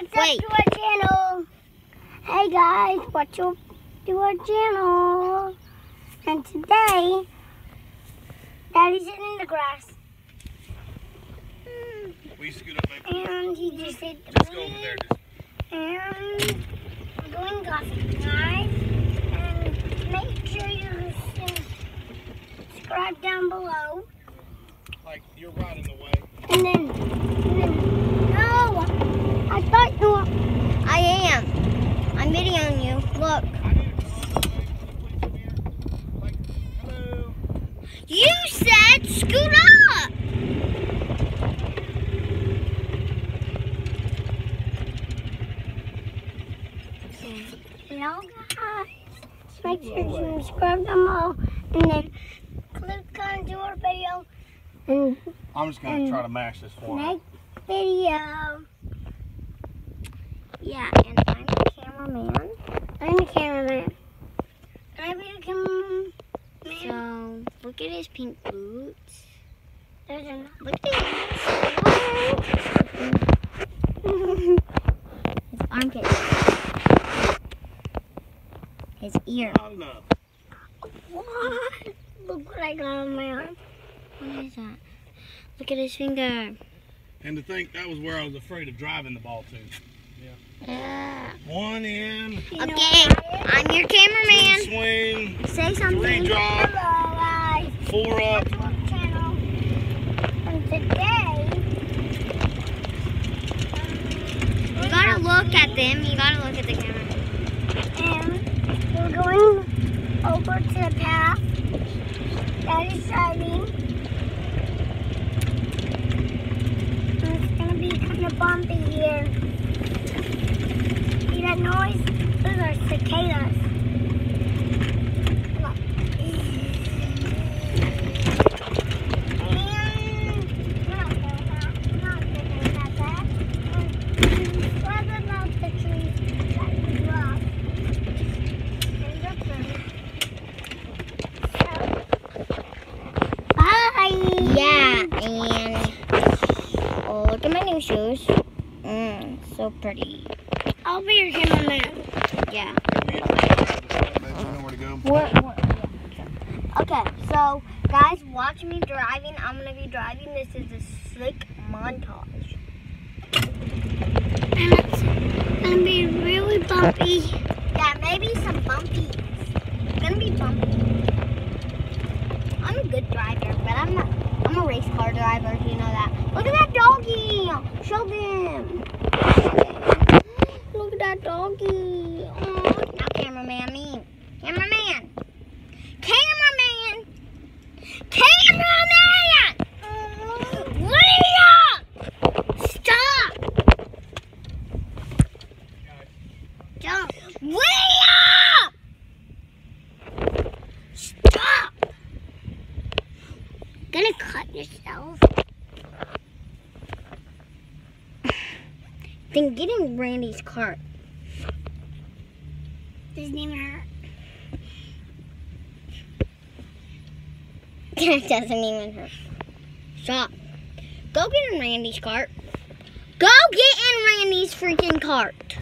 what's Wait. up to our channel? Hey guys, what's up to our channel? And today, Daddy's sitting in the grass. Will you scoot up, baby? And he just said, Just go over there. Just And we're going golfing, guys. And make sure you subscribe down below. like you're right in the way. And then, no, I thought you were. I am. I'm videoing you. Look. I need to come on, baby. Can you please come here? Like, hello. You said scoot up. Hello guys. Make sure you subscribe down below and then click on to our video and I'm just gonna try to mash this for him. next video. Yeah, and I'm the cameraman. I'm the cameraman. I'm the cameraman. So look at his pink boots. There's a Look at his, his armpit. His ear. What? Look what I got on my arm. What is that? Look at his finger. And to think that was where I was afraid of driving the ball to. Yeah. One in, You Okay. I'm your cameraman. swing, Say three something. drop, Hello guys. four up. to our channel. And today, You gotta look at them. You gotta look at the camera. and we're going over to the path that is. And it's gonna be kind of bumpy here. See that noise? Those are cicadas. Look. And we're not doing that. We're not doing that, that. And what about the trees that we love? And the fruit. So, bye. Yeah, and oh, look at my new shoes. Mm, so pretty. I'll be your cameraman. Yeah. Baby, where. We're, we're, yeah. Okay, so guys, watch me driving. I'm gonna be driving. This is a slick montage. And it's gonna be really bumpy. Yeah, maybe some bumpies. It's gonna be bumpy. I'm a good driver, but I'm not. I'm a race car driver. You know that. Look at that doggy. Show them. Look at that doggy. Oh, now cameraman me. Cameraman. Cameraman. Cameraman. Leah. Stop. Don't. Leah. Stop. Gonna cut yourself. Then get in Randy's cart. Doesn't even hurt. It doesn't even hurt. Stop. Go get in Randy's cart. Go get in Randy's freaking cart.